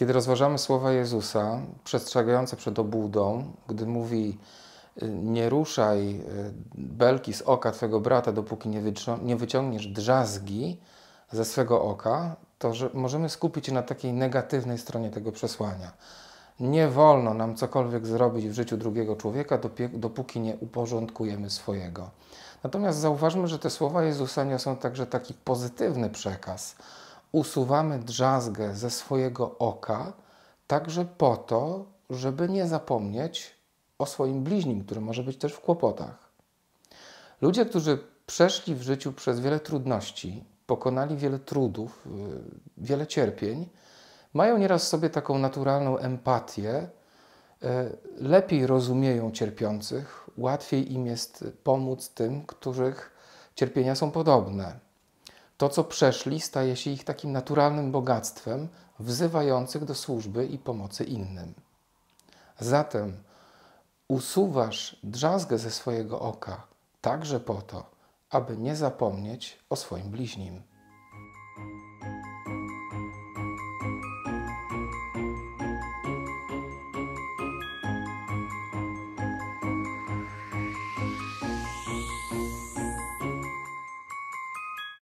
Kiedy rozważamy słowa Jezusa, przestrzegające przed obłudą, gdy mówi: y, Nie ruszaj y, belki z oka twego brata, dopóki nie, nie wyciągniesz drzazgi ze swego oka, to że możemy skupić się na takiej negatywnej stronie tego przesłania. Nie wolno nam cokolwiek zrobić w życiu drugiego człowieka, dopóki nie uporządkujemy swojego. Natomiast zauważmy, że te słowa Jezusa niosą także taki pozytywny przekaz usuwamy drzazgę ze swojego oka, także po to, żeby nie zapomnieć o swoim bliźnim, który może być też w kłopotach. Ludzie, którzy przeszli w życiu przez wiele trudności, pokonali wiele trudów, y, wiele cierpień, mają nieraz sobie taką naturalną empatię, y, lepiej rozumieją cierpiących, łatwiej im jest pomóc tym, których cierpienia są podobne to, co przeszli, staje się ich takim naturalnym bogactwem, wzywających do służby i pomocy innym. Zatem usuwasz drzazgę ze swojego oka także po to, aby nie zapomnieć o swoim bliźnim.